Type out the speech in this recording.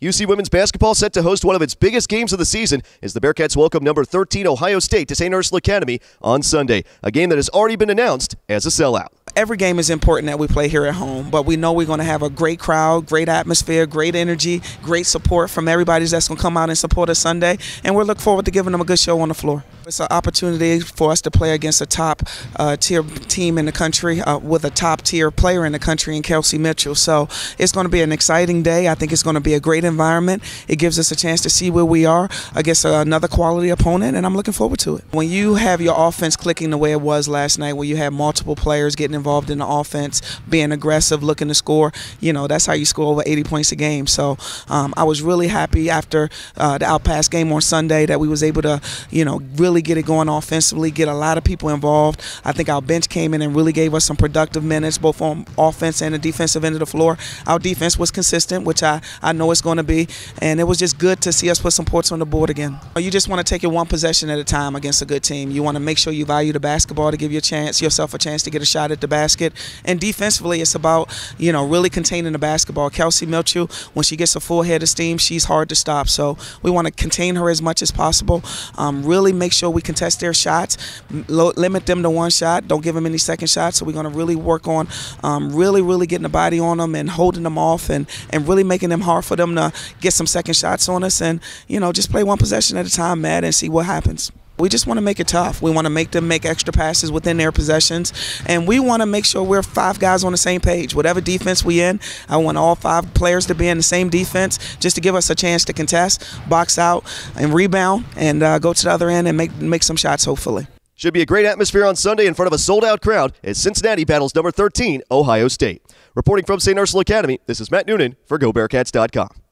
UC women's basketball set to host one of its biggest games of the season as the Bearcats welcome number 13 Ohio State to St. Ursula Academy on Sunday, a game that has already been announced as a sellout every game is important that we play here at home, but we know we're going to have a great crowd, great atmosphere, great energy, great support from everybody that's going to come out and support us Sunday, and we're looking forward to giving them a good show on the floor. It's an opportunity for us to play against a top uh, tier team in the country uh, with a top tier player in the country in Kelsey Mitchell. So it's going to be an exciting day. I think it's going to be a great environment. It gives us a chance to see where we are against another quality opponent, and I'm looking forward to it. When you have your offense clicking the way it was last night, where you have multiple players getting involved in the offense, being aggressive, looking to score, you know, that's how you score over 80 points a game. So um, I was really happy after uh, the Outpass game on Sunday that we was able to, you know, really get it going offensively, get a lot of people involved. I think our bench came in and really gave us some productive minutes, both on offense and the defensive end of the floor. Our defense was consistent, which I, I know it's going to be, and it was just good to see us put some points on the board again. You just want to take it one possession at a time against a good team. You want to make sure you value the basketball to give you a chance, yourself a chance to get a shot at the basket. And defensively, it's about you know really containing the basketball. Kelsey Mitchell, when she gets a full head of steam, she's hard to stop. So we want to contain her as much as possible. Um, really make sure sure we contest their shots, limit them to one shot, don't give them any second shots. So we're going to really work on um, really, really getting the body on them and holding them off and, and really making them hard for them to get some second shots on us and, you know, just play one possession at a time, Matt, and see what happens. We just want to make it tough. We want to make them make extra passes within their possessions, and we want to make sure we're five guys on the same page. Whatever defense we in, I want all five players to be in the same defense, just to give us a chance to contest, box out, and rebound, and uh, go to the other end and make make some shots. Hopefully. Should be a great atmosphere on Sunday in front of a sold out crowd as Cincinnati battles number 13 Ohio State. Reporting from St. Ursula Academy, this is Matt Noonan for GoBearcats.com.